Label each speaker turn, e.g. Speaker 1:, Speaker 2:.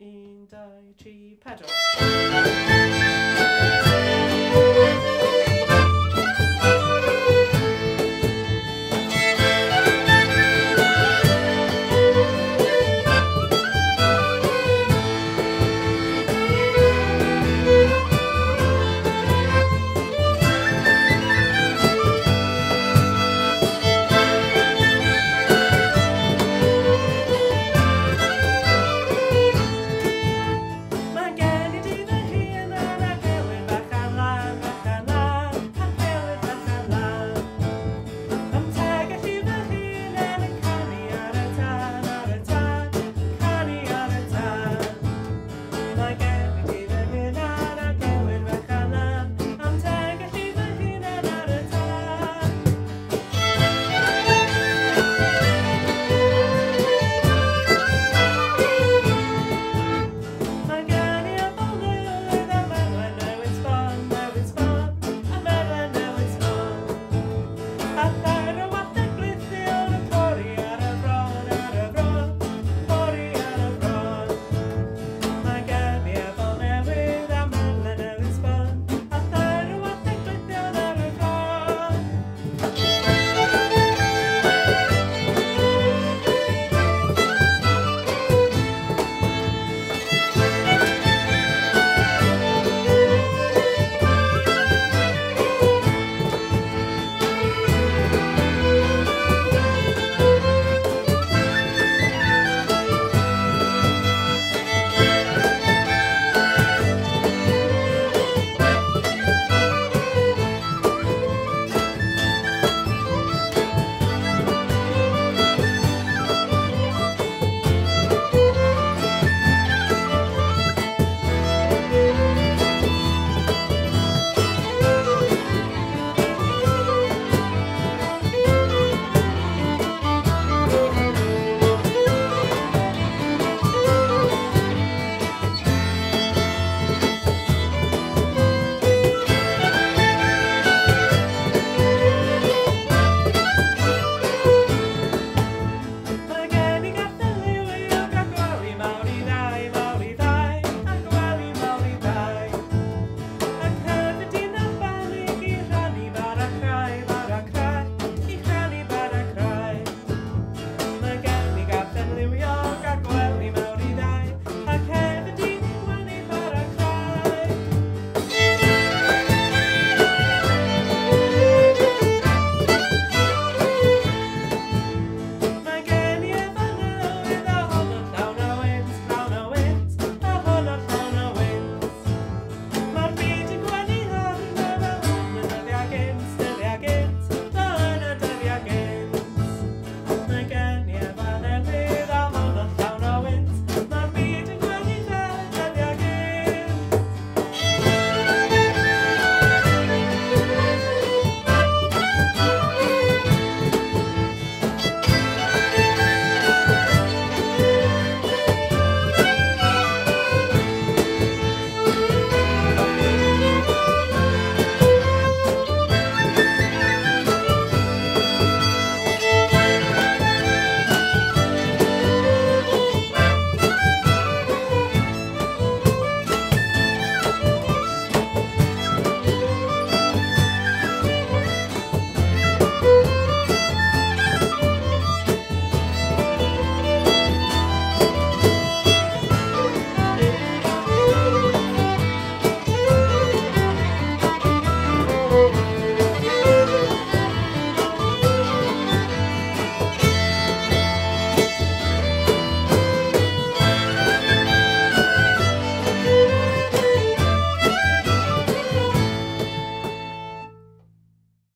Speaker 1: in, die, chi, Paddle.